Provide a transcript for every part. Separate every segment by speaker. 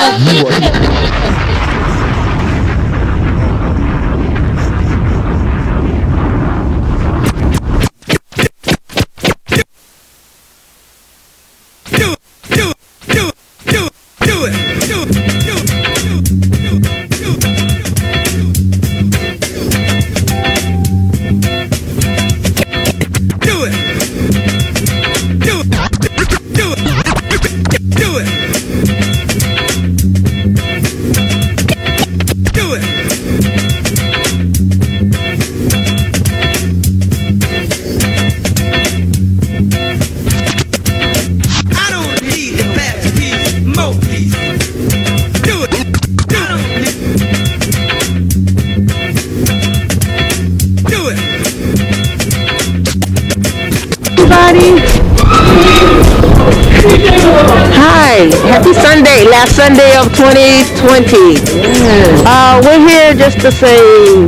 Speaker 1: I
Speaker 2: Sunday, of 2020. Uh, we're here just to say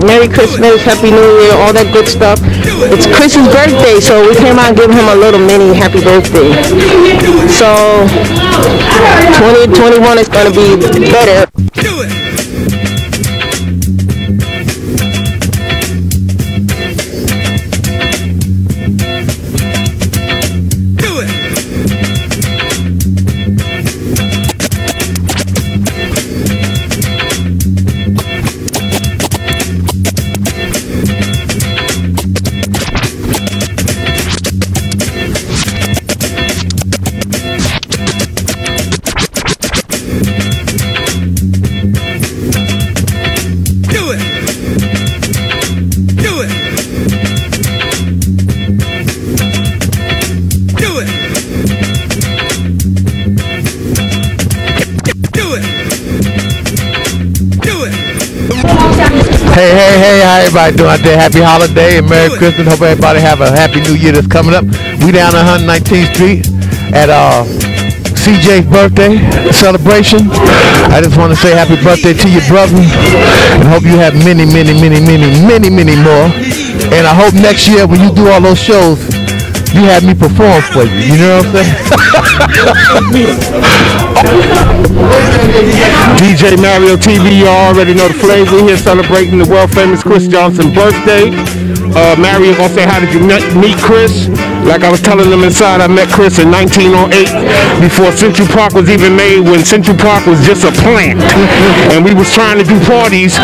Speaker 2: Merry Christmas, Happy New Year, all that good stuff. It's Chris's birthday, so we came out and gave him a little mini happy birthday. So 2021 is going to be better.
Speaker 3: Everybody doing out there? Happy holiday and Merry Christmas. Hope everybody have a happy new year that's coming up. We down on 119th Street at uh, CJ's birthday celebration. I just want to say happy birthday to your brother and hope you have many, many, many, many, many, many more. And I hope next year when you do all those shows, you had me perform for you. You know what I'm saying?
Speaker 4: DJ Mario TV, you already know the flavor. We're here celebrating the world famous Chris Johnson birthday. Uh, Mario gonna say, how did you meet Chris? Like I was telling them inside, I met Chris in 1908 before Central Park was even made when Central Park was just a plant. And we was trying to do parties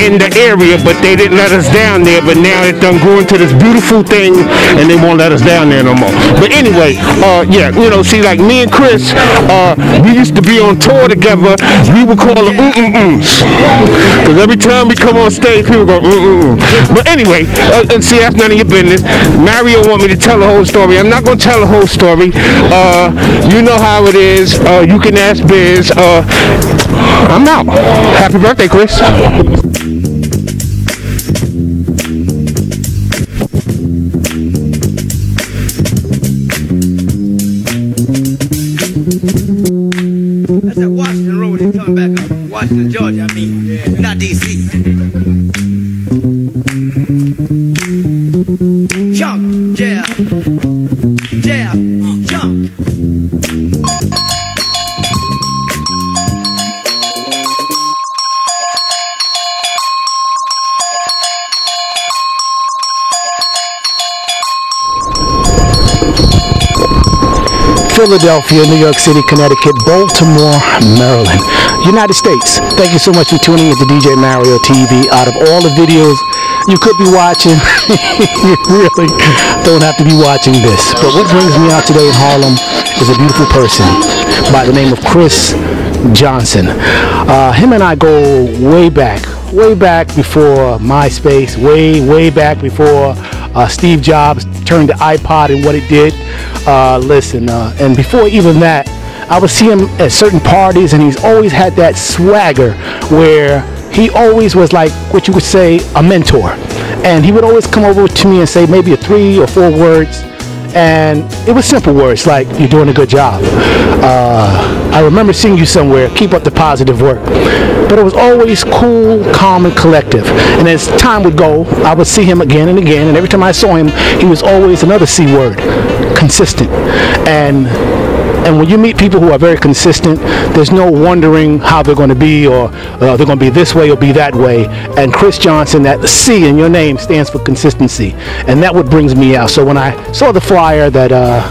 Speaker 4: in the area, but they didn't let us down there. But now it done grew into this beautiful thing and they won't let us down there no more. But anyway, uh, yeah, you know, see, like me and Chris, uh, we used to be on tour together. We would call it mm-mm-ums. Because every time we come on stage, people go mm-mm-mm. But anyway, uh, and see, that's none of your business. Mario want me to tell the whole story. I'm not going to tell the whole story. Uh, you know how it is. Uh, you can ask Biz. Uh, I'm out. Happy birthday, Chris.
Speaker 1: That's at Washington Road and come back up. Washington, Georgia, I mean.
Speaker 5: Philadelphia, New York City, Connecticut, Baltimore, Maryland, United States. Thank you so much for tuning into DJ Mario TV. Out of all the videos you could be watching, you really don't have to be watching this. But what brings me out today in Harlem is a beautiful person by the name of Chris Johnson. Uh, him and I go way back, way back before MySpace, way, way back before uh, Steve Jobs turned the iPod and what it did. Uh, listen, uh, and before even that, I would see him at certain parties, and he's always had that swagger where he always was like what you would say a mentor. And he would always come over to me and say maybe a three or four words, and it was simple words like "You're doing a good job." Uh, I remember seeing you somewhere. Keep up the positive work. But it was always cool, calm, and collective. And as time would go, I would see him again and again. And every time I saw him, he was always another C word, consistent. And And when you meet people who are very consistent, there's no wondering how they're going to be or uh, they're going to be this way or be that way. And Chris Johnson, that C in your name stands for consistency. And that what brings me out. So when I saw the flyer that uh,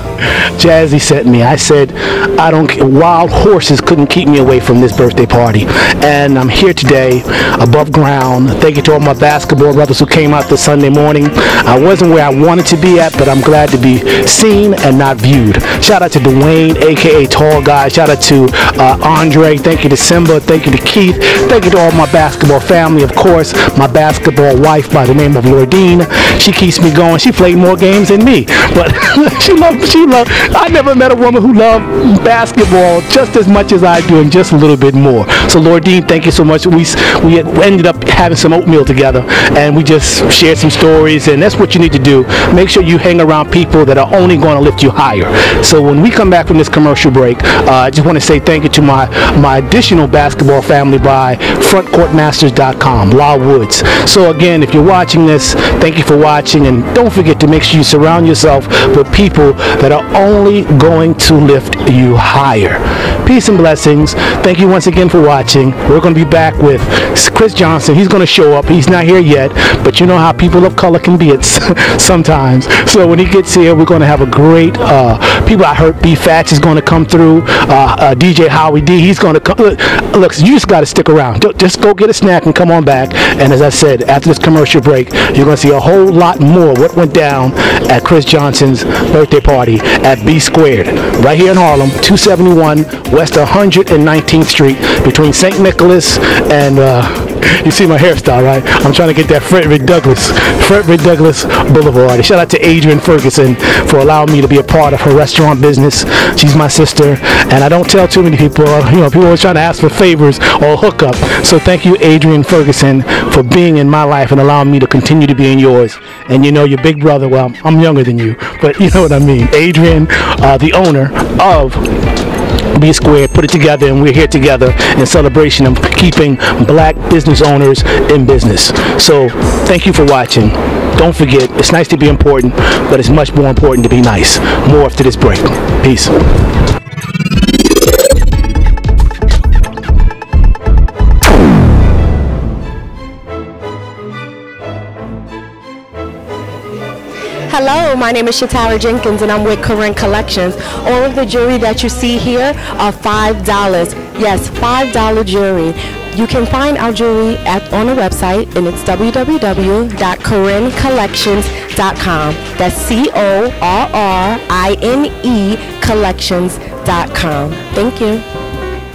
Speaker 5: Jazzy sent me, I said, I don't, wild horses couldn't keep me away from this birthday party. And I'm here today above ground. Thank you to all my basketball brothers who came out this Sunday morning. I wasn't where I wanted to be at, but I'm glad to be seen and not viewed. Shout out to Dwayne, aka Tall Guy. Shout out to uh, Andre. Thank you to Simba. Thank you to Keith. Thank you to all my basketball family. Of course, my basketball wife by the name of Lordine. She keeps me going. She played more games than me, but she loved. She loved. I never met a woman who loved basketball just as much as I do, and just a little bit more. So, Lord Dean, thank you so much. We we ended up having some oatmeal together, and we just shared some stories, and that's what you need to do. Make sure you hang around people that are only going to lift you higher. So when we come back from this commercial break, uh, I just want to say thank you to my my additional basketball family by FrontCourtMasters.com, Law Woods. So again, if you're watching this, thank you for watching, and don't forget to make sure you surround yourself with people that are only going to lift you higher. Peace and blessings. Thank you once again for watching. We're going to be back with Chris Johnson. He's going to show up. He's not here yet, but you know how people of color can be it sometimes. So when he gets here, we're going to have a great uh, people. I heard B Fats is going to come through. Uh, uh, DJ Howie D. He's going to come. Look, look, you just got to stick around. Just go get a snack and come on back. And as I said, after this commercial break, you're going to see a whole lot more what went down at Chris Johnson's birthday party at B Squared, right here in Harlem, 271 West 119th Street, between St. Nicholas and. Uh, you see my hairstyle, right? I'm trying to get that Frederick Douglass, Frederick Douglass Boulevard. Shout out to Adrian Ferguson for allowing me to be a part of her restaurant business. She's my sister, and I don't tell too many people. uh, You know, people always trying to ask for favors or hookup. So thank you, Adrian Ferguson, for being in my life and allowing me to continue to be in yours. And you know, your big brother. Well, I'm younger than you, but you know what I mean. Adrian, uh, the owner of B Squared put it together, and we're here together in celebration of keeping black business owners in business. So, thank you for watching. Don't forget, it's nice to be important, but it's much more important to be nice. More after this break. Peace.
Speaker 6: Hello, my name is Shatara Jenkins and I'm with Corrine Collections. All of the jewelry that you see here are $5. Yes, $5 jewelry. You can find our jewelry at, on the website and it's www.corrinecollections.com. That's C-O-R-R-I-N-E collections.com. Thank you.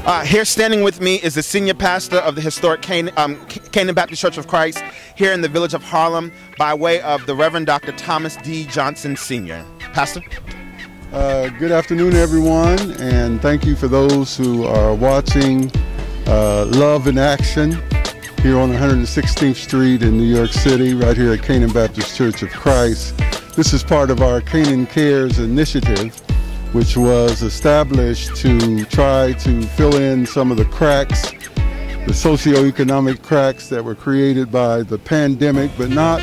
Speaker 7: Uh, here standing with me is the senior pastor of the historic Canaan, um, Canaan Baptist Church of Christ here in the village of Harlem by way of the Reverend Dr. Thomas D. Johnson Sr. Pastor?
Speaker 8: Uh, good afternoon, everyone, and thank you for those who are watching uh, Love in Action here on 116th Street in New York City, right here at Canaan Baptist Church of Christ. This is part of our Canaan Cares initiative, which was established to try to fill in some of the cracks, the socioeconomic cracks that were created by the pandemic, but not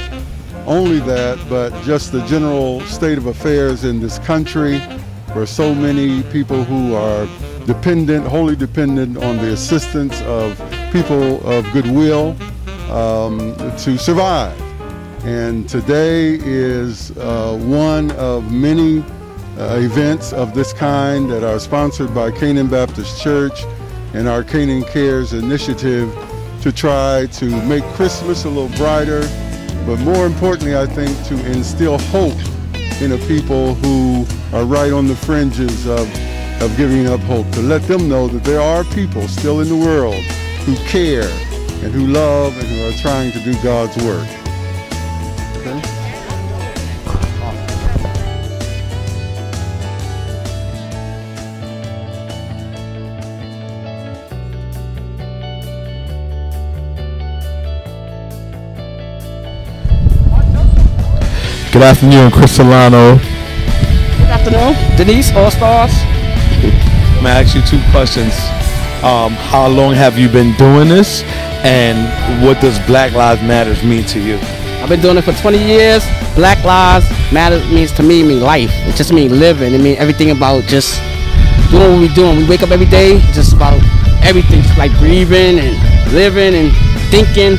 Speaker 8: only that, but just the general state of affairs in this country where so many people who are dependent, wholly dependent on the assistance of people of goodwill um, to survive. And today is uh, one of many uh, events of this kind that are sponsored by Canaan Baptist Church and our Canaan Cares initiative to try to make Christmas a little brighter, but more importantly, I think to instill hope in a people who are right on the fringes of, of giving up hope, to let them know that there are people still in the world who care and who love and who are trying to do God's work. Okay?
Speaker 3: Good afternoon, Chris Solano.
Speaker 9: Good afternoon, Denise, All Stars.
Speaker 10: I'm gonna ask you two questions. Um, how long have you been doing this, and what does Black Lives Matters mean to you?
Speaker 9: I've been doing it for 20 years. Black Lives Matter means to me mean life. It just means living. It means everything about just doing what we're doing. We wake up every day just about everything, just like breathing and living and thinking.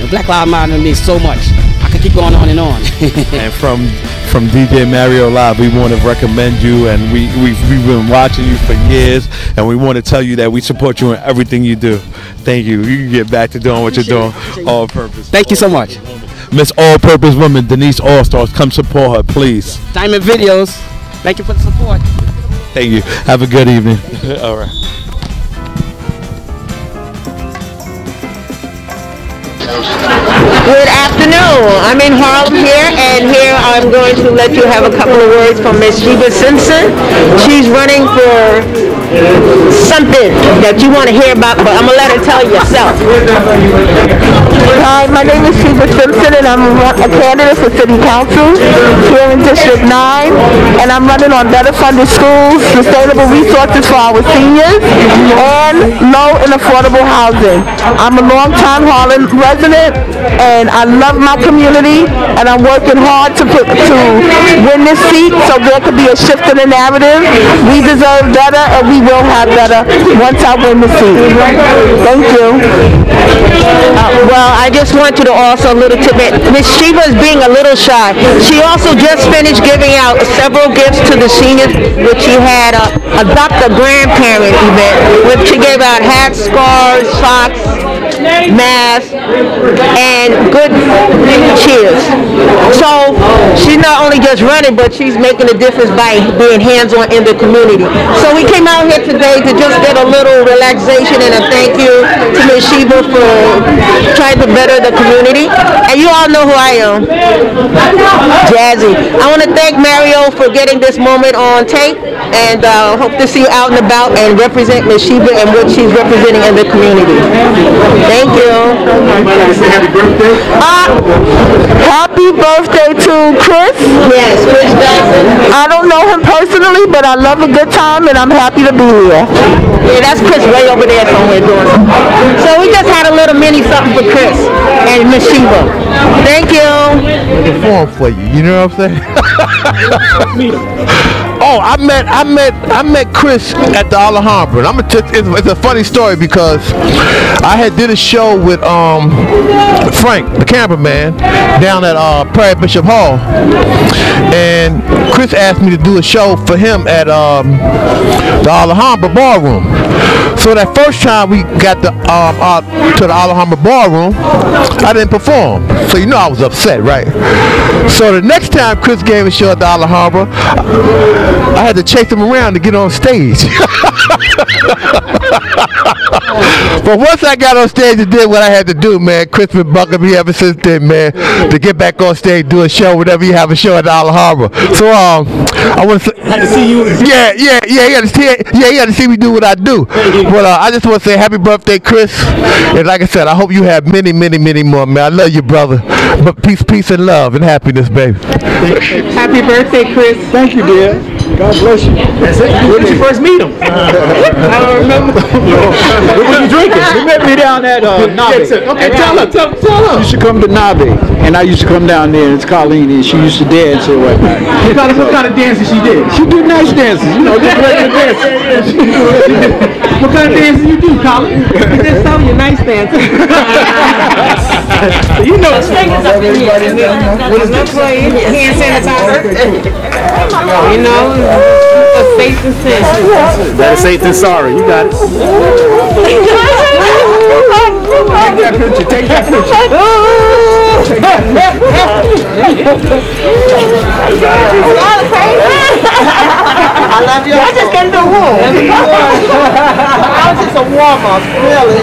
Speaker 9: And Black Lives Matter means so much. I could keep going on and on.
Speaker 10: and from from DJ Mario Live, we want to recommend you, and we we've, we've been watching you for years, and we want to tell you that we support you in everything you do. Thank you. You can get back to doing what you're doing, all purpose.
Speaker 9: Thank you so much.
Speaker 10: Miss All Purpose Woman Denise All Stars, come support her, please.
Speaker 9: Diamond Videos. Thank you for the support.
Speaker 10: Thank you. Have a good evening. all right.
Speaker 11: Good afternoon. I'm in Harlem here, and here I'm going to let you have a couple of words from Miss Sheba Simpson. She's running for something that you want to hear about, but I'm gonna let her tell you yourself.
Speaker 12: Hi, my name is Sheba Simpson, and I'm a candidate for City Council here in District 9, and I'm running on better funded schools, sustainable resources for our seniors, and low and affordable housing. I'm a longtime Harlem resident, and I love my community, and I'm working hard to put to win this seat so there could be a shift in the narrative. We deserve better, and we will have better once I win the seat. Thank you.
Speaker 11: Uh, well, Uh, I just want you to also a little tidbit. Miss Sheba is being a little shy. She also just finished giving out several gifts to the seniors, which she had a, adopt a grandparent event, which she gave out hats, scarves, socks, masks, and good cheers. So she's not only just running, but she's making a difference by being hands-on in the community. So we came out here today to just get a little relaxation and a thank you to Ms. Sheba for trying to better the community. And you all know who I am, Jazzy. I want to thank Mario for getting this moment on tape, and uh, hope to see you out and about and represent Ms. Sheba and what she's representing in the community. Thank you.
Speaker 12: Happy birthday. Uh, happy birthday to Chris.
Speaker 11: Yes, Chris Johnson.
Speaker 12: I don't know him personally, but I love a good time and I'm happy to be here.
Speaker 11: Yeah, that's Chris way over there somewhere doing something. So we just had a little mini something for Chris and Miss Sheba. Thank you.
Speaker 3: Perform for you. You know what I'm saying? oh, I met I met I met Chris at the Alhambra. And I'm a t- it's, it's a funny story because I had did a show with um Frank, the cameraman, down at uh, Prairie Bishop Hall, and Chris asked me to do a show for him at um, the Alhambra Ballroom. So that first time we got the um, out to the Alhambra Ballroom, I didn't perform. So you know I was upset, right? So the next time Chris gave a show at the Alhambra, I had to chase him around to get on stage. but once I got on stage and did what I had to do, man, Chris been bucking me ever since then, man, to get back on stage, do a show, whenever you have a show at the Alhambra. So um, I want to
Speaker 13: had to see you.
Speaker 3: Yeah, yeah, yeah. You got to see, yeah, you got to see me do what I do. But uh, I just want to say happy birthday, Chris. And like I said, I hope you have many, many, many more, man. I love you, brother. But peace, peace, and love and happiness, baby.
Speaker 13: Happy birthday, Chris. Thank you, dear. God bless you. That's it. Where did you first meet him? I don't remember. what were you drinking?
Speaker 14: You met me down at uh, Nabe.
Speaker 13: Okay, tell her, tell, tell her.
Speaker 14: You should come to Nabe, and I used to come down there. and It's Colleen, and she used to dance or whatnot.
Speaker 13: What kind of, what kind of dances she did?
Speaker 14: She did nice dances, you know, just regular dances.
Speaker 13: what kind of dances you do, Colin?
Speaker 11: Just tell you nice dances.
Speaker 13: you know.
Speaker 11: What is this? Hand sanitizer. You know, a safe and sense.
Speaker 13: Better safe than sorry. You got it. Take that picture. Take that picture. Take
Speaker 11: I love you. I just get in the room. I was just a warm up, really.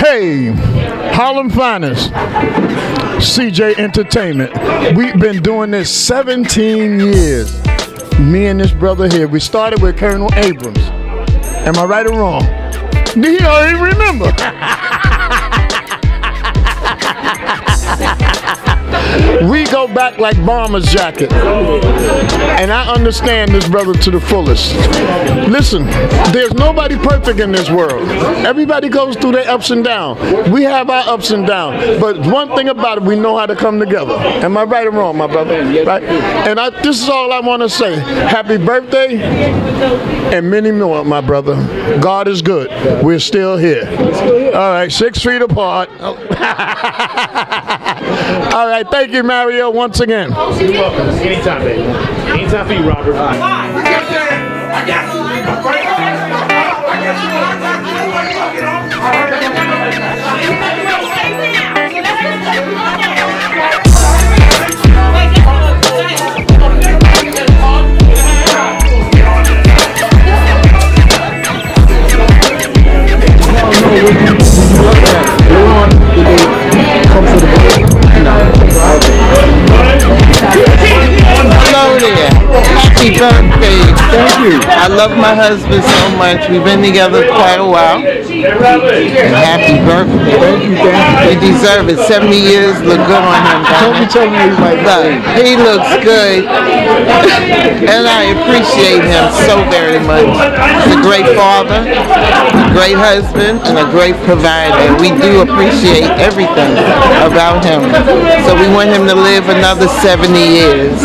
Speaker 15: Hey, Harlem Finest, CJ Entertainment. We've been doing this 17 years. Me and this brother here. We started with Colonel Abrams. Am I right or wrong? He don't even remember. we go back like bomber's jacket. And I understand this brother to the fullest. Listen, there's nobody perfect in this world. Everybody goes through their ups and downs. We have our ups and downs. But one thing about it, we know how to come together. Am I right or wrong, my brother? Right? And I, this is all I want to say. Happy birthday and many more, my brother. God is good. We're still here. All right, six feet apart. all right, thank you, Mario, once again.
Speaker 13: You're welcome. Anytime, baby. Anytime for you, Robert.
Speaker 16: Hello You. I love my husband so much. We've been together quite a while. And happy birthday. Thank you, thank you. He deserves it. 70 years look good on him. Me, tell me my Look, he looks good. and I appreciate him so very much. He's a great father, a great husband, and a great provider. We do appreciate everything about him. So we want him to live another 70 years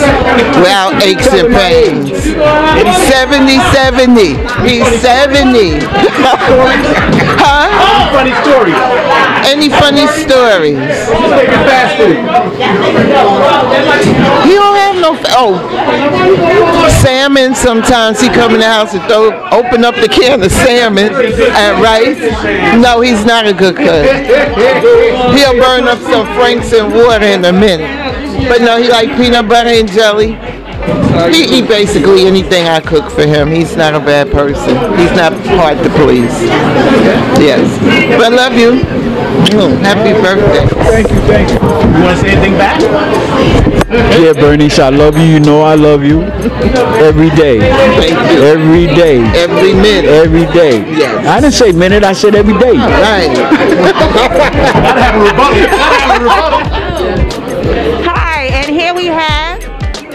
Speaker 16: without aches and pains. He's 70, 70. He's 70. huh?
Speaker 13: Funny stories?
Speaker 16: Any funny stories? He don't have no. Fa- oh, salmon. Sometimes he come in the house and throw, open up the can of salmon uh, and rice. No, he's not a good cook. He'll burn up some franks and water in a minute. But no, he like peanut butter and jelly. He eat basically anything I cook for him. He's not a bad person. He's not hard to please. Yes. But I love you. Happy birthday.
Speaker 13: Thank you, thank you. You want to say anything back?
Speaker 14: Yeah, Bernice, I love you. You know I love you. Every day. Every day.
Speaker 16: Every minute.
Speaker 14: Every day.
Speaker 16: Yes.
Speaker 14: I didn't say minute, I said every day.
Speaker 16: Right.
Speaker 13: Gotta have a rebuttal. Gotta have a rebuttal.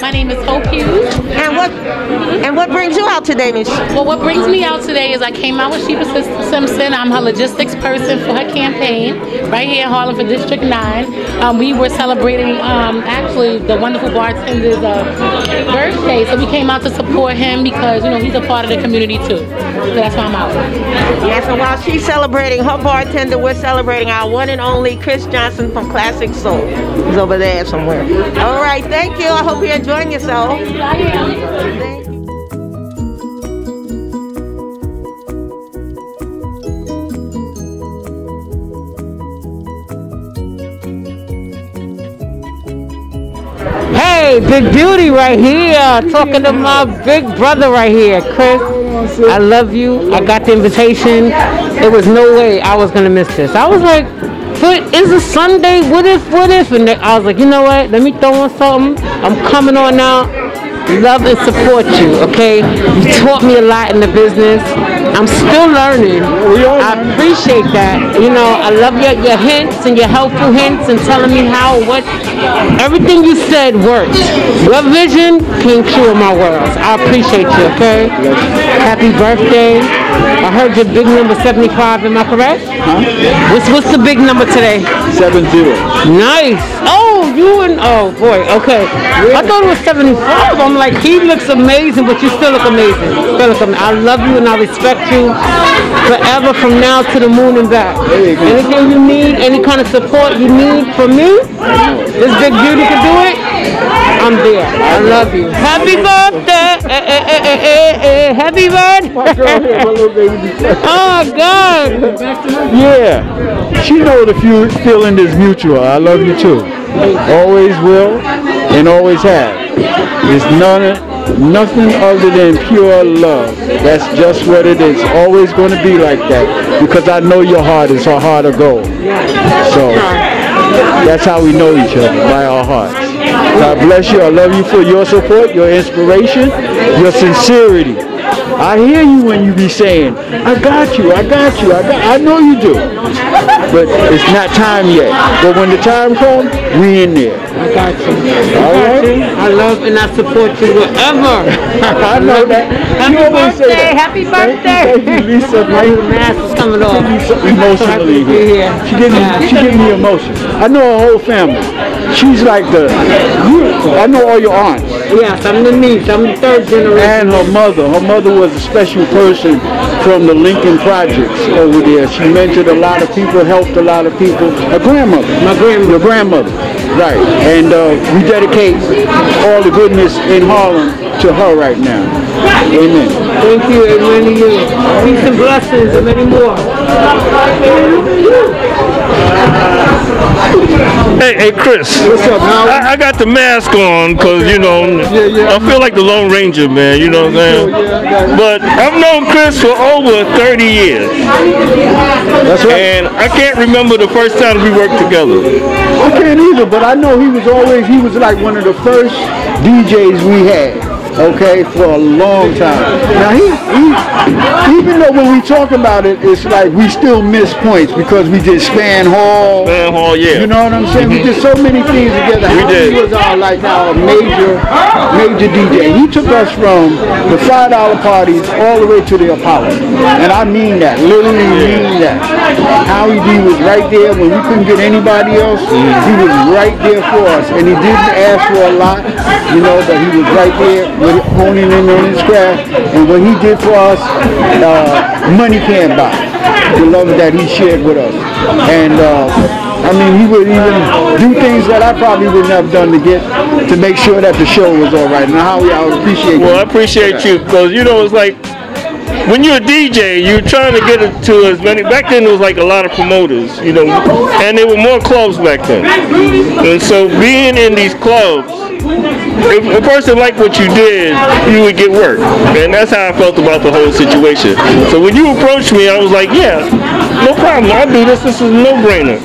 Speaker 17: My name is Hope Hughes.
Speaker 18: And what and what brings you out today, Miss?
Speaker 17: Well, what brings me out today is I came out with Sheba Simpson. I'm her logistics person for her campaign right here in Harlem for District 9. Um, we were celebrating um, actually the wonderful bartender's uh, birthday, so we came out to support him because you know he's a part of the community too. So that's why I'm out.
Speaker 18: Yes, and while she's celebrating her bartender, we're celebrating our one and only Chris Johnson from Classic Soul. He's over there somewhere. All right, thank you. I hope you're enjoying yourself. Hey, Big Beauty right here. Talking to my big brother right here, Chris. I love you. I got the invitation. It was no way I was gonna miss this. I was like, but it's a Sunday. What if? What if? And I was like, you know what? Let me throw on something. I'm coming on now. Love and support you. Okay. You taught me a lot in the business. I'm still learning. I appreciate that. You know, I love your, your hints and your helpful hints and telling me how, what, everything you said worked. Your vision came true in my world. I appreciate you, okay? Happy birthday. I heard your big number 75, am I correct? Huh? What's, what's the big number today?
Speaker 14: Seven zero.
Speaker 18: Nice. Oh, you and, oh boy, okay. I thought it was 75. I'm like, he looks amazing, but you still look amazing. Still look amazing. I love you and I respect you forever from now to the moon and back. Anything you need, any kind of support you need from me, this big beauty can do it. I'm there. I love you. Happy birthday. Eh, eh, eh, eh, eh, eh. Happy birthday. oh, God.
Speaker 14: Yeah. She know the few feeling is mutual. I love you too. Always will and always have. It's none nothing other than pure love. That's just what it is. Always going to be like that because I know your heart is a heart of gold. So that's how we know each other by our hearts. God bless you. I love you for your support, your inspiration, your sincerity. I hear you when you be saying, I got you, I got you, I got I know you do. but it's not time yet. But when the time comes, we in there.
Speaker 18: I got you.
Speaker 14: All
Speaker 18: I got
Speaker 14: right.
Speaker 18: you. I love and I support you wherever.
Speaker 14: I know that.
Speaker 18: Happy
Speaker 14: You always say
Speaker 18: birthday.
Speaker 14: that.
Speaker 18: Happy birthday.
Speaker 14: Thank you, Lisa.
Speaker 18: My mask is coming off.
Speaker 14: emotionally here. She gave me, she gave me emotion. I know her whole family. She's like the, I know all your aunts.
Speaker 18: Yes, I'm the niece. I'm the third generation.
Speaker 14: And her mother. Her mother was a special person from the Lincoln Projects over there. She mentored a lot of people, helped a lot of people. Her grandmother.
Speaker 18: My grandmother.
Speaker 14: Your grandmother. Right. And uh, we dedicate all the goodness in Harlem to her right now. Amen.
Speaker 18: Thank you, amen to you. Peace and blessings and many more.
Speaker 19: Hey, hey, Chris.
Speaker 14: What's up, Howard?
Speaker 19: I, I got the mask on because you know I feel like the Lone Ranger, man. You know what I'm saying? But I've known Chris for over 30 years.
Speaker 14: That's right.
Speaker 19: And I can't remember the first time we worked together.
Speaker 14: I can't either, but I know he was always, he was like one of the first DJs we had, okay, for a long time. Now, he, he even though when we talk about it, it's like we still miss points because we did Span Hall.
Speaker 19: Span Hall, yeah.
Speaker 14: You know what I'm saying? We did so many things together.
Speaker 19: We
Speaker 14: How
Speaker 19: did.
Speaker 14: He was our, like, our major, major DJ. He took us from the $5 parties all the way to the Apollo. And I mean that, literally mean that. Howie D was right there when we couldn't get anybody else. He was right there for us. And he didn't ask for a lot, you know, but he was right there with honing in on his craft. And what he did for us, uh, money can't buy. The love that he shared with us. And uh, I mean, he would even do things that I probably wouldn't have done to get to make sure that the show was all right. And Howie, I would appreciate
Speaker 19: Well, I appreciate you because you know it's like when you're a DJ, you're trying to get it to as many. Back then, it was like a lot of promoters, you know, and there were more clubs back then. And so, being in these clubs, if a person liked what you did, you would get work, and that's how I felt about the whole situation. So when you approached me, I was like, yeah, no problem. I'll do this. This is a no-brainer.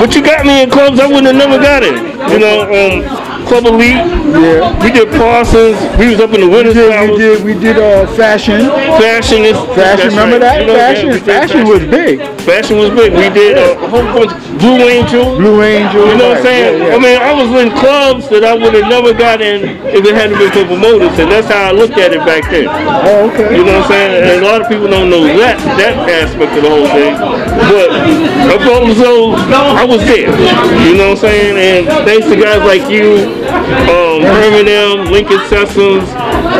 Speaker 19: But you got me in clubs I wouldn't have never got in. You know, um, Club Elite.
Speaker 14: Yeah.
Speaker 19: We did Parsons. We was up in the winter
Speaker 14: We did, we did, we did uh, fashion.
Speaker 19: Fashion is
Speaker 14: Fashion, remember
Speaker 19: right.
Speaker 14: that?
Speaker 19: You know, yeah,
Speaker 14: fashion, fashion was big.
Speaker 19: Fashion was big. We did uh, a whole bunch. Blue Angel.
Speaker 14: Blue Angel.
Speaker 19: You know what I'm saying?
Speaker 14: yeah, yeah.
Speaker 19: I mean, I was in clubs that I would have never got in if it hadn't been for promoters, and that's how I looked at it back then.
Speaker 14: Oh, okay.
Speaker 19: You know what I'm saying? And a lot of people don't know that that aspect of the whole thing. But I felt as I was there. You know what I'm saying? And thanks to guys like you, um, Herman M, Lincoln Sessoms,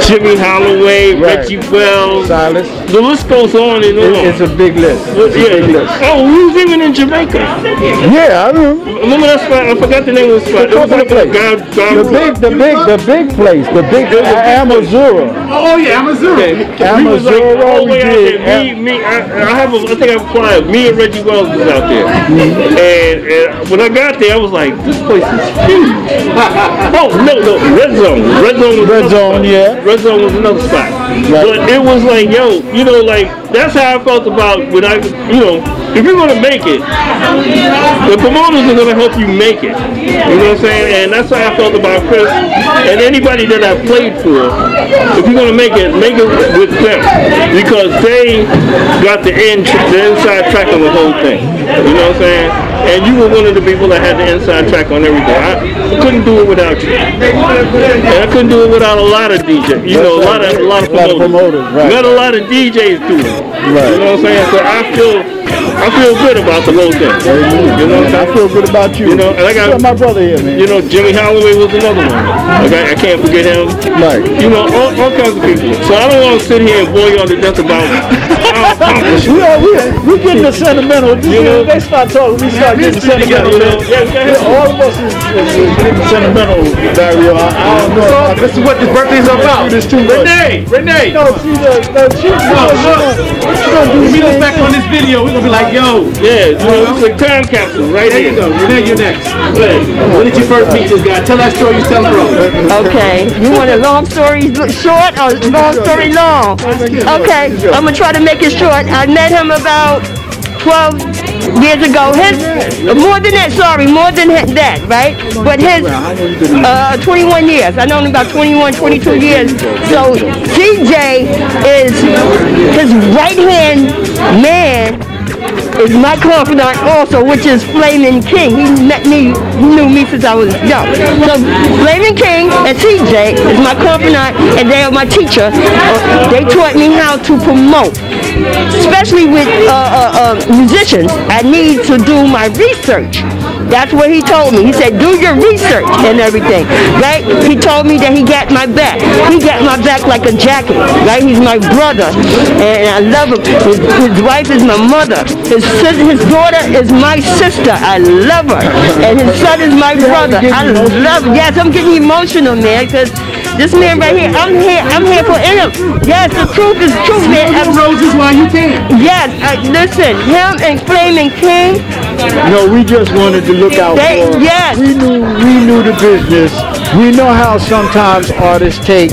Speaker 19: Jimmy Holloway,
Speaker 14: Right.
Speaker 19: Reggie Wells.
Speaker 14: Silas.
Speaker 19: The list goes on and on.
Speaker 14: It- it's a big list. It's a
Speaker 19: yeah.
Speaker 14: big list.
Speaker 19: Oh, we was even in Jamaica.
Speaker 14: Yeah, I remember.
Speaker 19: Remember that spot? I forgot the name of the spot. It was like a God, God
Speaker 14: The big, the big, the big place, the big Amazura.
Speaker 19: Oh yeah, Amazura. We was like
Speaker 14: Amazura,
Speaker 19: all the
Speaker 14: we
Speaker 19: way out there. Me, me, I, I have a, I think I have a flyer. Me and Reggie Wells was out there, and, and when I got there, I was like, this place is huge. oh no, no, Red Zone. Red Zone was
Speaker 14: Red Zone,
Speaker 19: spot.
Speaker 14: yeah.
Speaker 19: Red Zone was another spot. But it was like, yo, you know, like that's how I felt about when I, you know, if you're gonna make it, the promoters are gonna help you make it. You know what I'm saying? And that's how I felt about Chris and anybody that I played for. If you're gonna make it, make it with them because they got the in, the inside track on the whole thing. You know what I'm saying? And you were one of the people that had the inside track on everything. I couldn't do it without you, and I couldn't do it without a lot of DJs. You know, a lot of a lot of
Speaker 14: A lot of
Speaker 19: promoters. Not a lot of DJs do it. You know what I'm saying? So I feel I feel good about the whole thing. You know I'm
Speaker 14: I
Speaker 19: saying?
Speaker 14: feel good about you.
Speaker 19: You know, and I got
Speaker 14: my brother here, man.
Speaker 19: You know, Jimmy Holloway was another one. Okay, I can't forget him.
Speaker 14: Right.
Speaker 19: You know, all, all kinds of people. So I don't want to sit here and bore you on to death about our
Speaker 14: we are, we are, we getting the sentimental. You know, they start talking, we start getting sentimental.
Speaker 19: You know, yeah, go.
Speaker 14: Yeah, all of us is, is, is getting sentimental, Dario. I, I don't know.
Speaker 13: So, this is what this birthday's about.
Speaker 14: This too much.
Speaker 13: Renee, Renee.
Speaker 14: No, see the, the she,
Speaker 13: No, look. When we look back on this video, we're gonna be like, yo.
Speaker 19: Yeah, you know, it's a time capsule right
Speaker 13: There you
Speaker 19: here.
Speaker 13: go. Renee, you're next. Go. When did you first meet this guy? Tell that story you tell bro.
Speaker 11: Okay, you want a long story short or a long story long? Okay, I'm gonna try to make it short. I met him about 12 years ago. His more than that, sorry, more than that, right? But his uh, 21 years. I know him about 21, 22 years. So CJ is his right hand man is my confidant also, which is Flaming King. He met me, he knew me since I was young. So Flaming King and TJ is my confidant, and they are my teacher. Uh, They taught me how to promote, especially with uh, uh, uh, musicians. I need to do my research. That's what he told me. He said, do your research and everything, right? He told me that he got my back. He got my back like a jacket, right? He's my brother, and I love him. His, his wife is my mother. His his daughter is my sister. I love her, and his son is my brother. I love. Yes, I'm getting emotional, man, because. This man right here, I'm here, I'm here for him. Yes, the truth is truth, man.
Speaker 13: Smoke your roses while you can.
Speaker 11: Yes, uh, listen, him and Flaming King,
Speaker 14: No, we just wanted to look out
Speaker 11: They-
Speaker 14: for.
Speaker 11: yes.
Speaker 14: We knew we knew the business. We know how sometimes artists take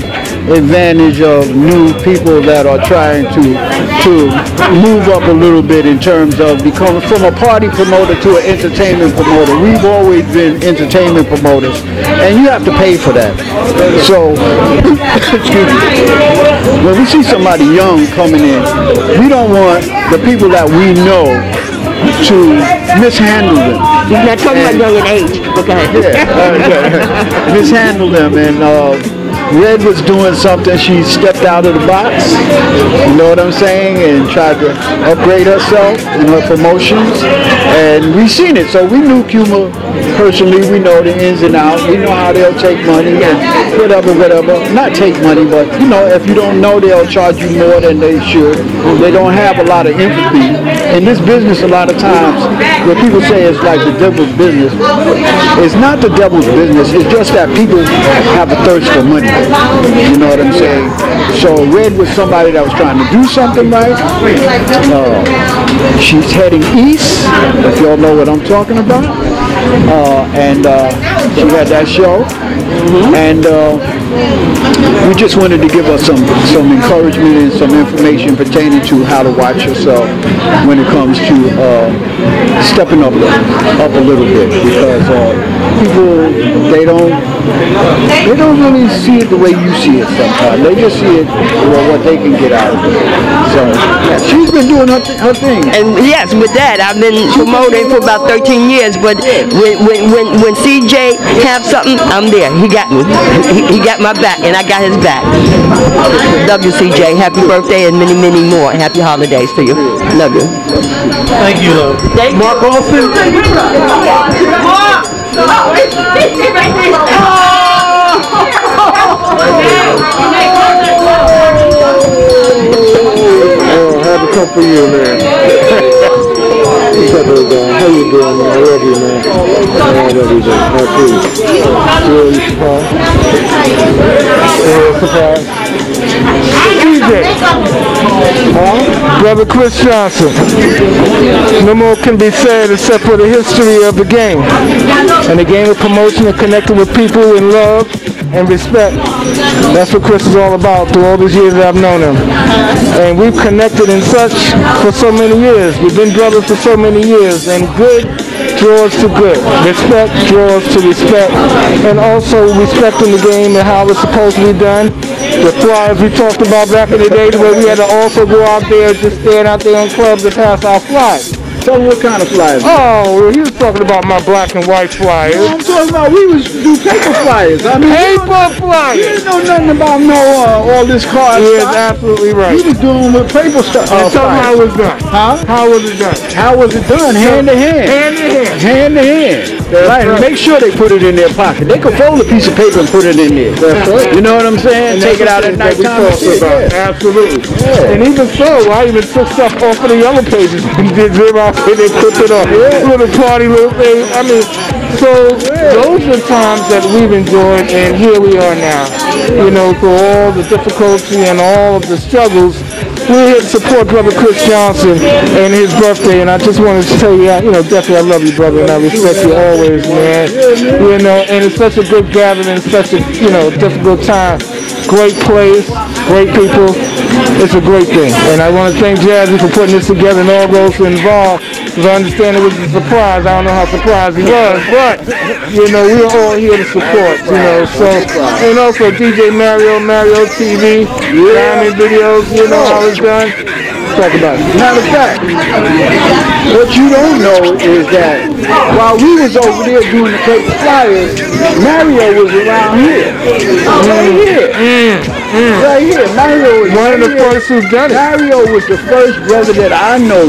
Speaker 14: advantage of new people that are trying to to move up a little bit in terms of becoming from a party promoter to an entertainment promoter. We've always been entertainment promoters, and you have to pay for that. So, excuse me. When we see somebody young coming in, we don't want the people that we know to mishandle them.
Speaker 11: He's not talking about young in age. Okay.
Speaker 14: Yeah, uh, mishandle them. And uh, Red was doing something. She stepped out of the box. You know what I'm saying? And tried to upgrade herself in her promotions. And we seen it. So we knew Cuma personally. We know the ins and outs. We know how they'll take money and whatever, whatever. Not take money, but you know, if you don't know, they'll charge you more than they should. They don't have a lot of empathy. In this business, a lot of times, when people say it's like the devil's business, it's not the devil's business. It's just that people have a thirst for money. You know what I'm saying? So Red was somebody that was trying to do something right. Uh, she's heading east, if y'all know what I'm talking about. Uh, and uh, she had that show. And uh, we just wanted to give us some, some encouragement and some information pertaining to how to watch yourself when it comes to uh, stepping up, up a little bit because uh, people, they don't, they don't really see it the way you see it sometimes. They just see it for what they can get out of it. So yeah, she's been doing her, th- her thing.
Speaker 11: And yes, with that, I've been promoting for about 13 years. But when when when, when CJ have something, I'm there. He got me. He, he got my back, and I got his back. Love you, CJ. Happy birthday and many, many more. Happy holidays to you. Love you.
Speaker 13: Thank you, love.
Speaker 11: Mark Olson.
Speaker 14: Oh, happy come for you, man. What's up, everybody? How you doing, man? I love you, man. I love you, man. Happy. Real surprised. Real surprised.
Speaker 20: Brother Chris Johnson. No more can be said except for the history of the game. And the game of promotion and connecting with people in love and respect. That's what Chris is all about through all these years that I've known him. And we've connected in such for so many years. We've been brothers for so many years. And good draws to good. Respect draws to respect. And also respecting the game and how it's supposed to be done. The flyers we talked about back in the day where we had to also go out there just stand out there in clubs and pass out flyers.
Speaker 14: Tell me what kind of flyers.
Speaker 20: Oh, well, he was talking about my black and white flyers.
Speaker 14: No, I'm talking about we was do paper flyers. I mean,
Speaker 20: Paper flyers.
Speaker 14: You didn't know nothing about no uh, all this card
Speaker 20: He is
Speaker 14: stuff.
Speaker 20: absolutely right.
Speaker 14: You was doing with paper stuff.
Speaker 20: And
Speaker 14: Uh,
Speaker 20: tell how it was done.
Speaker 14: Huh?
Speaker 20: How was it done?
Speaker 14: How was it done? Hand to hand.
Speaker 20: Hand to hand.
Speaker 14: Hand to hand. right. and Make sure they put it in their pocket. They could fold a piece of paper and put it in there.
Speaker 20: That's right.
Speaker 14: You know what I'm saying?
Speaker 20: And
Speaker 14: Take it
Speaker 20: that's
Speaker 14: out at
Speaker 20: thing that we
Speaker 14: nighttime. and
Speaker 20: talked
Speaker 14: shit,
Speaker 20: about.
Speaker 14: yeah.
Speaker 20: Absolutely.
Speaker 14: Yeah.
Speaker 20: And even so, I even took stuff off of the yellow pages and did Xerox and they put it on. Little party, little thing. I mean, so those are times that we've enjoyed and here we are now. You know, through all the difficulty and all of the struggles, we're here to support Brother Chris Johnson and his birthday. And I just wanted to tell you, you know, definitely I love you, brother, and I respect you always, man. You know, and it's such a good gathering, such a, you know, difficult time. Great place, great people.
Speaker 4: it's a great thing. And I want to thank Jazzy for putting this together and all those involved. Because I understand it was a surprise. I don't know how surprised he was, but you know we are all here to support. You know, so and also DJ Mario, Mario TV, Diamond videos. You know how it's done. Talk about it.
Speaker 14: Matter of fact, what you don't know is that while we was over there doing the paper flyers, Mario was around here. Right mm. here. Mm. Mm. Right here. Mario was
Speaker 4: One of the first who done it.
Speaker 14: Mario was the first brother that I know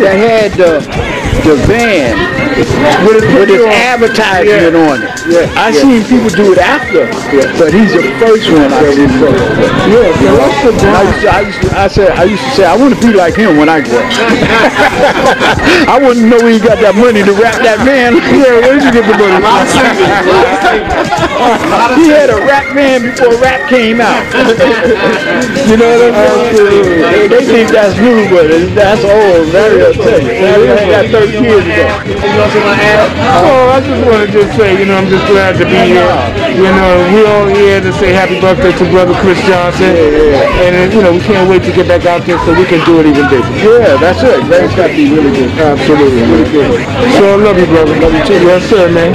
Speaker 14: that had the the van with his, with his advertisement on it. I seen people do it after, but he's the first one I seen. Yeah, that's the I used, to, I used to, I said, I used to say, I want to be like him when I grow up. I wouldn't know where he got that money to rap that man. Yeah, where did you get the money? he had a rap man before rap came out. you know what I'm saying? They, they think that's new, but that's old. Tell you. Mario got 30 years ago.
Speaker 4: Oh, I just want to just say, you know, I'm just glad to be here. You know, we're all here to say happy birthday to brother Chris Johnson. And, uh, you know, we can't wait to get back out there so we can do it even bigger.
Speaker 14: Yeah, that's it. That's got to be really good.
Speaker 4: Absolutely, really good. So I love you, brother. Love you too. Yes, sir, man.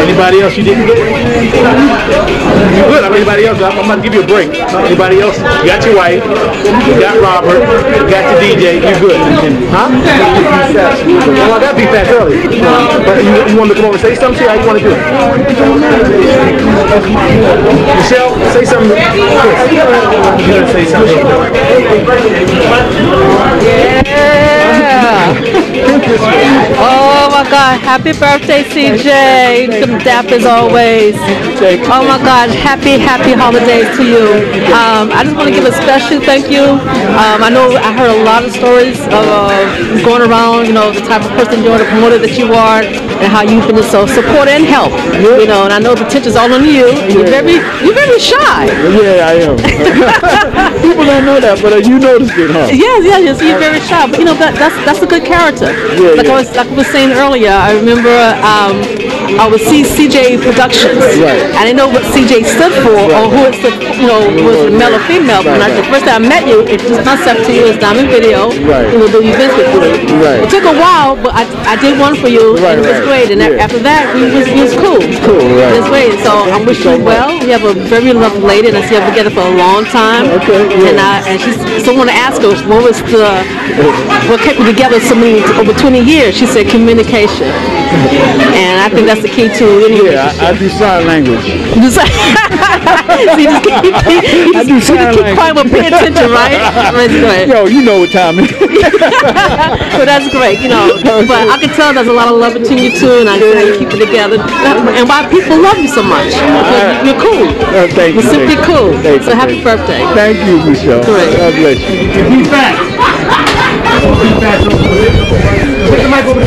Speaker 13: Anybody else you didn't get? You good. I'm anybody else. I'm, I'm about to give you a break. Anybody else? You got your wife. You got Robert. You got the DJ. You're good. Huh? Well, I got beat fast early. But you, you want to come over and say something? See how you want to do it. Michelle, say something. Chris, you gotta say something.
Speaker 21: Oh my God! Happy birthday, CJ. Some dap as always. Oh my God! Happy, happy holidays to you. Um, I just want to give a special thank you. Um, I know I heard a lot of stories of uh, going around. You know the type of person you're, the promoter that you are, and how you've been so support and help. You know, and I know the attention's all on you. You're very, you're very shy.
Speaker 14: Yeah, I am. People don't know that, but uh, you noticed it, huh?
Speaker 21: Yes, yes, yes. You're very shy, but you know that that's that's a good character.
Speaker 14: Yeah,
Speaker 21: like
Speaker 14: yeah.
Speaker 21: I was like I was saying earlier, I remember um, I was C CJ Productions.
Speaker 14: Right.
Speaker 21: I didn't know what CJ stood for or who it stood, you know, was male or female. But when I, the first time I met you, it just concept to you as Diamond Video.
Speaker 14: Right.
Speaker 21: We would do events with you.
Speaker 14: Right.
Speaker 21: It took a while, but I, I did one for you,
Speaker 14: Right,
Speaker 21: and it was
Speaker 14: right.
Speaker 21: great. And
Speaker 14: Yeah.
Speaker 21: after that, we was, we was cool.
Speaker 14: Cool, right.
Speaker 21: So I wish you well. We have a very lovely lady, and I see her together for a long time.
Speaker 14: Okay, yeah.
Speaker 21: And I and she's someone asked her what was the what kept you together so many over 20 years. She said communication, and I think that's the key to any
Speaker 14: Yeah, I, I do sign language.
Speaker 21: You just- See, just keep, you just,
Speaker 14: I do
Speaker 21: you
Speaker 14: sign
Speaker 21: just keep
Speaker 14: language.
Speaker 21: quiet but pay attention, right? That's great.
Speaker 14: Yo, you know what time it is.
Speaker 21: so that's great, you know. But I can tell there's a lot of love between you two, and I see how you keep it together, and why people love you so much. Because you're cool.
Speaker 14: Uh, thank you.
Speaker 21: You're simply
Speaker 14: thank
Speaker 21: cool.
Speaker 14: Thank
Speaker 21: So
Speaker 14: you,
Speaker 21: happy
Speaker 14: thank you.
Speaker 21: birthday.
Speaker 14: Thank you, Michelle.
Speaker 21: Correct.
Speaker 14: God bless you.
Speaker 13: Be fast. Be fast. Put the mic over to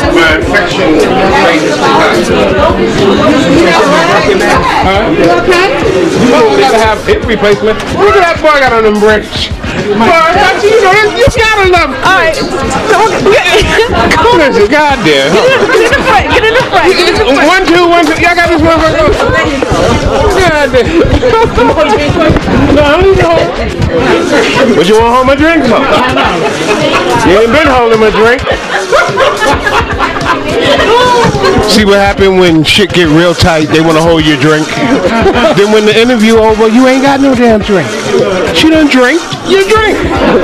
Speaker 13: to be fast.
Speaker 21: Yeah, but
Speaker 4: You know they have hip replacement. Look at that boy got on them brakes. Boy, you know, you gotta love.
Speaker 21: All right.
Speaker 4: Come on.
Speaker 21: Get in the. Get in the front. Get in the front.
Speaker 4: One, two, one, two. Y'all got this motherfucker. Goddamn. no, I don't need to hold. You want to hold my drink for? You ain't been holding my drink. See what happened when shit get real tight, they want to hold your drink. then when the interview over, you ain't got no damn drink. She done drink, you drink.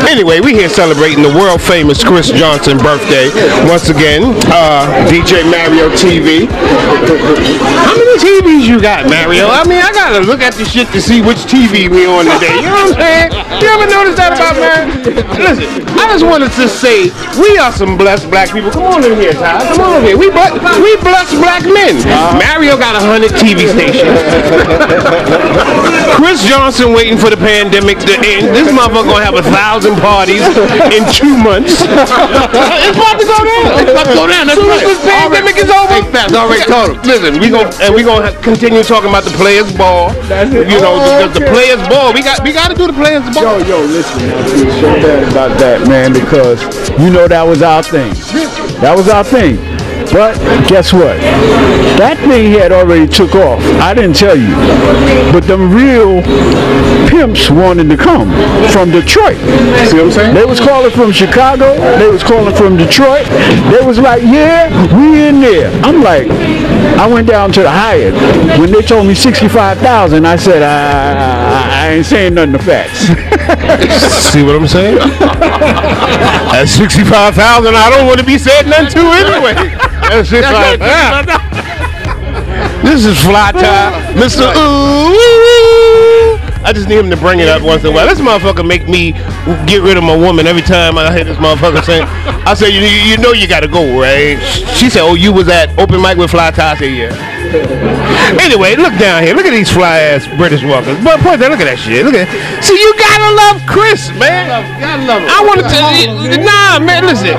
Speaker 4: Anyway, we here celebrating the world famous Chris Johnson birthday. Once again, uh, DJ Mario TV. How many TVs you got, Mario? I mean, I gotta look at the shit to see which TV we on today. You know what I'm saying? You ever notice that about man? Listen, I just wanted to say we are some blessed black people. Come on in here, Ty. Come on in here. We blessed, we blessed black men. Mario got a hundred TV stations. Chris Johnson waiting for the pandemic to end. This motherfucker motherfucker gonna have a thousand parties in two months. it's about to go down.
Speaker 13: It's about to go down, that's
Speaker 4: Soon as this pandemic is over.
Speaker 13: Hey, Fats, I already told him.
Speaker 4: Listen, we gonna and we gonna ha- continue talking about the players ball. You know,
Speaker 14: Oh,
Speaker 4: the, the players ball. We got we got to do the players ball.
Speaker 14: Yo, yo, listen, I feel so bad about that, man, because you know that was our thing. That was our thing. But guess what? That thing had already took off. I didn't tell you. But them real pimps wanted to come from Detroit. See what I'm saying? They was calling from Chicago. They was calling from Detroit. They was like, yeah, we in there. I'm like, I went down to the Hyatt. When they told me 65,000, I said, I, I, I ain't saying nothing to facts.
Speaker 4: See what I'm saying? At sixty-five thousand, I don't want to be said nothing to anyway. At sixty-five thousand. This is Fly Tie, Mr. Ooh. I just need him to bring it up once in a while. This motherfucker make me get rid of my woman every time I hear this motherfucker saying. I say, you, you know you gotta go, right? She said, oh, you was at open mic with Fly Tie. I said, yeah. Anyway, look down here. Look at these fly ass British walkers. But point there, look at that shit. Look at See, you gotta love Chris, man.
Speaker 13: Gotta love him.
Speaker 4: I want to tell you, nah, man. Listen,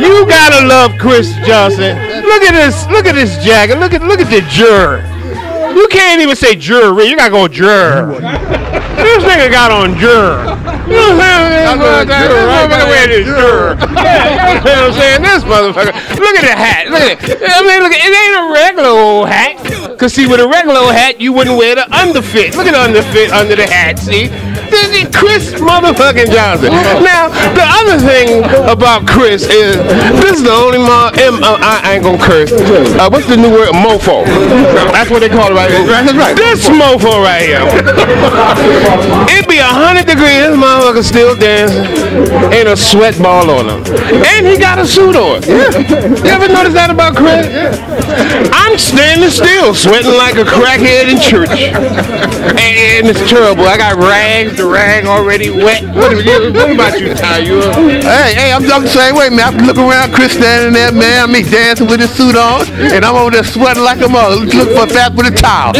Speaker 4: you gotta love Chris Johnson. Look at this. Look at this jacket. Look at look at the jur. You can't even say jury. You gotta go jur. this nigga got on jur. You know what I'm saying? This motherfucker wear this jur. Yeah, you know what I'm saying? This motherfucker. Look at the hat. Look at it. I mean, look. It ain't a regular old hat. Cause see, with a regular old hat, you wouldn't wear the underfit. Look at the underfit under the hat. See, this is Chris motherfucking Johnson. Now, the other thing about Chris is this is the only mo- M- uh, I ain't gonna curse. Uh, what's the new word? Mofo. That's what they call it right here. That's right. This mofo right here. It be a hundred degrees. This motherfucker still dancing. Ain't a sweat ball on him. And he got a suit on. You ever notice that about Chris? I'm standing still, sweating like a crackhead in church. And it's terrible. I got rags, the rag already wet. What, you- what about you, Ty? You
Speaker 13: Hey, hey, I'm, I'm the same way, man. I look around, Chris standing there, man. Me dancing with his suit on, and I'm over there sweating like a mother. Look for fat with a towel.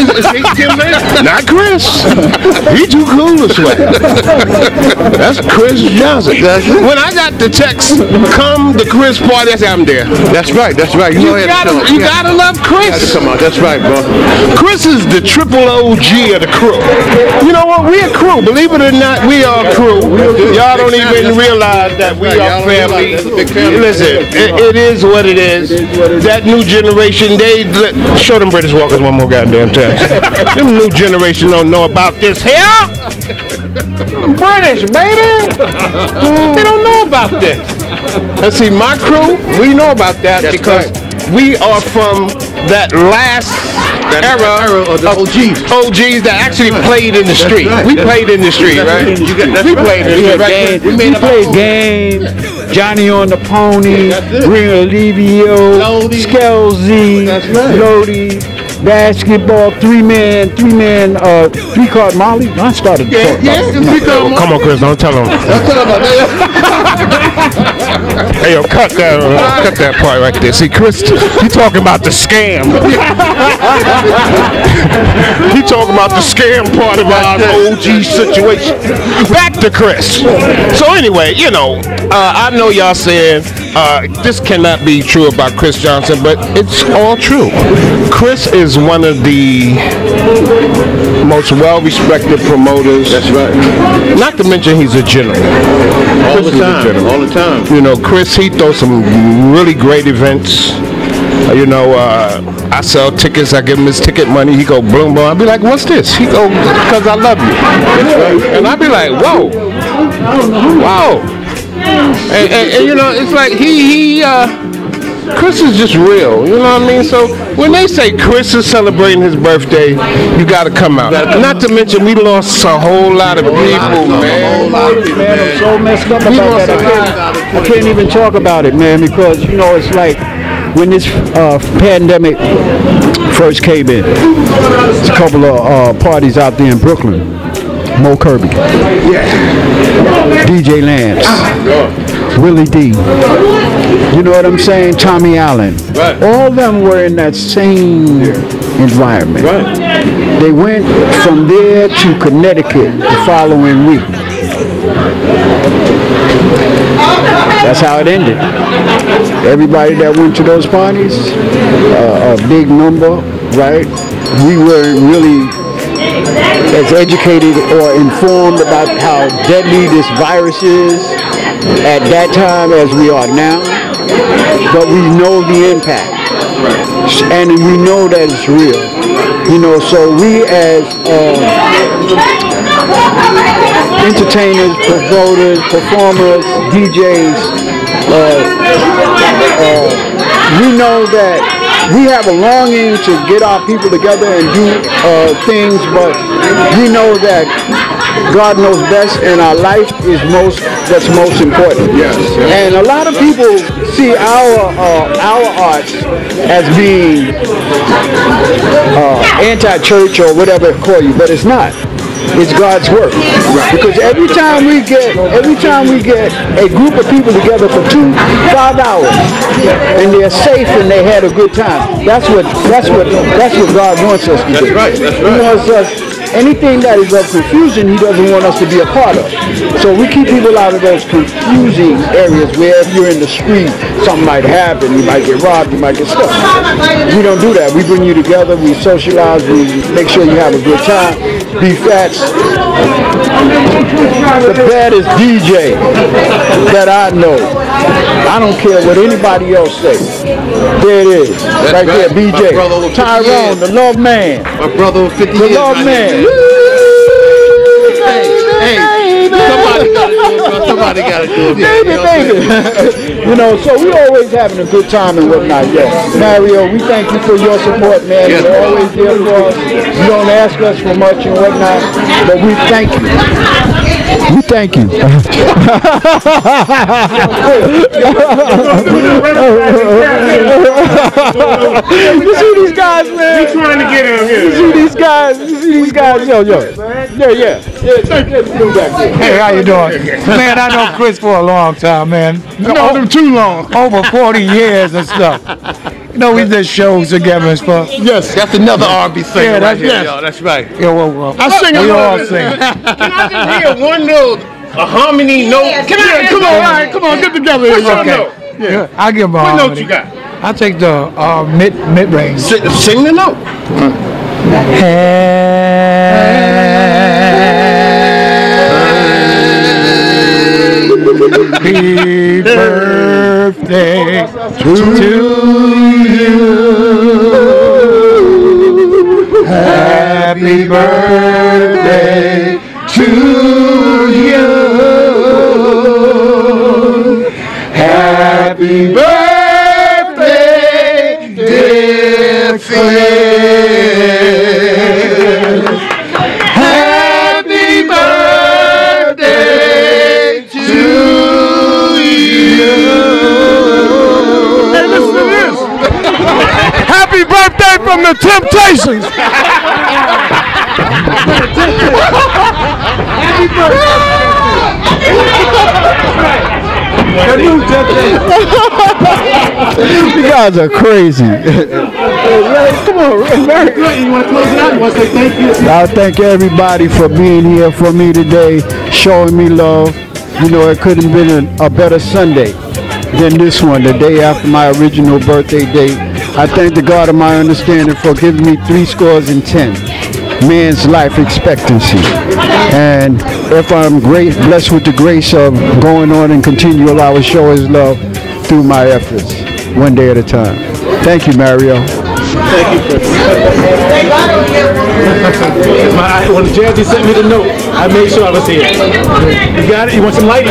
Speaker 4: Not Chris. He too cool to sweat. That's Chris Johnson. When I got the text, come the Chris party, I said I'm there.
Speaker 13: That's right. That's right. You,
Speaker 4: You
Speaker 13: know
Speaker 4: gotta, you gotta love Chris.
Speaker 13: Come on. That's right, bro.
Speaker 4: Chris is the triple OG of the crew. You know what? We a crew. Believe it or not, we are a crew. Y'all don't even realize that we are family. Listen, it, it is what it is. That new generation, they show them British walkers one more goddamn time. them new generation don't know about this here. British, baby. They don't know about this. And see, my crew, we know about that because we are from that last era, of the OGs. OGs that actually played in the street. We played in the street, right? we played in the
Speaker 14: We,
Speaker 4: street, right?
Speaker 14: game, we, played games. Johnny on the Pony, Ringolevio, Skelzy, Lodi, basketball, three man, three man, uh, three card Molly. I started.
Speaker 13: Yeah, yeah, it's three card Molly.
Speaker 4: Come on, Chris, don't tell him.
Speaker 13: Don't tell about that.
Speaker 4: Hey, yo, cut that, uh, cut that part right there. See, Chris, he talking about the scam. he talking about the scam part of our OG situation. Back to Chris. So anyway, you know, I know y'all saying uh, this cannot be true about Chris Johnson, but it's all true. Chris is one of the most well-respected promoters. That's right. Not to mention he's a gentleman.
Speaker 13: All
Speaker 4: Chris
Speaker 13: the time. All the time.
Speaker 4: You know, Chris, he throws some really great events. Uh, You know, uh, I sell tickets. I give him his ticket money. He go boom boom. I be like, "What's this?" He go, "Because I love you." And I be like, "Whoa, wow." And, and, and, you know, it's like he he. Uh, Chris is just real, you know what I mean? So when they say Chris is celebrating his birthday, you gotta come out. Not to mention we lost a whole lot of people, man.
Speaker 14: Man, I'm so messed up
Speaker 4: We
Speaker 14: about that.
Speaker 4: a
Speaker 14: I
Speaker 4: lot.
Speaker 14: can't, I can't even talk about it, man, because you know it's like when this uh, pandemic first came in. There's a couple of uh, parties out there in Brooklyn. Mo Kirby, DJ Lance, Willie D. You know what I'm saying? Tommy Allen. All of them were in that same environment. They went from there to Connecticut the following week. That's how it ended. Everybody that went to those parties, uh, a big number, right? We weren't really as educated or informed about how deadly this virus is at that time as we are now, but we know the impact. And we know that it's real. You know, so we as uh, entertainers, promoters, performers, DJs, uh, uh, we know that we have a longing to get our people together and do uh, things, but we know that God knows best, and our life is most that's most important. Yes. And a lot of people see our uh, our arts as being uh, anti-church or whatever they call you, but it's not. It's God's work. Because every time we get every time we get a group of people together for two, five hours, and they're safe and they had a good time. That's what that's what that's what God wants us to do.
Speaker 13: That's right, that's
Speaker 14: He
Speaker 13: right.
Speaker 14: wants us anything that is of confusion he doesn't want us to be a part of. So we keep people out of those confusing areas where if you're in the street, something might happen, you might get robbed, you might get stuck. We don't do that. We bring you together, we socialize, we make sure you have a good time. Be fats. The baddest DJ that I know. I don't care what anybody else says. There it is. right, there,
Speaker 13: right. My
Speaker 14: BJ.
Speaker 13: brother
Speaker 14: Tyrone,
Speaker 13: years.
Speaker 14: the love man.
Speaker 13: My brother with 50
Speaker 14: The
Speaker 13: years.
Speaker 14: love
Speaker 13: right
Speaker 14: man.
Speaker 13: here. Hey, somebody got to do it, bro. Somebody got to do it.
Speaker 14: Baby,
Speaker 13: You know what I'm saying?
Speaker 14: baby. you know, so we always having a good time and whatnot. Yes. Mario, we thank you for your support, man.
Speaker 13: Yes,
Speaker 14: You're always there for us. You don't ask us for much and whatnot, but we thank you. We thank you. you see these guys, man?
Speaker 4: We trying to get him here.
Speaker 14: You see these guys? You see these guys? Yo, yo. Yeah, yeah. Yeah, thank you. Go back there.
Speaker 22: Hey, how you doing? Man, I know Chris for a long time, man.
Speaker 15: You know them too long.
Speaker 22: Over 40 years and stuff. You know, we did shows together and stuff.
Speaker 15: Yes.
Speaker 13: That's another R&B singer
Speaker 22: Yeah,
Speaker 13: right
Speaker 22: that's-
Speaker 13: here,
Speaker 22: yes.
Speaker 13: y'all. That's right.
Speaker 22: Yeah, well, well,
Speaker 15: I sing
Speaker 22: we all sing.
Speaker 4: Can I just hear one little a harmony note? Can I
Speaker 15: Yeah, come on, all right, come on, get together.
Speaker 4: What's your
Speaker 15: Okay.
Speaker 4: note?
Speaker 22: Yeah, I give him a
Speaker 4: What note you got?
Speaker 22: I take the uh, mid mid range.
Speaker 4: Sing, sing the note.
Speaker 22: Happy birthday to you. Happy birthday
Speaker 15: from the Temptations.
Speaker 22: Happy
Speaker 14: You guys are crazy. Come on, very.
Speaker 13: You want to close it out? You want to say thank you?
Speaker 14: I thank everybody for being here for me today, showing me love. You know, it couldn't have been a, a better Sunday than this one, the day after my original birthday date. I thank the God of my understanding for giving me three scores and ten man's life expectancy. And if I'm great, blessed with the grace of going on and continue allow us show his love through my efforts, one day at a time. Thank you, Mario.
Speaker 13: Thank you, Chris. My, when Jazzy sent me the note, I made sure I was here. You got it? You want some lighting?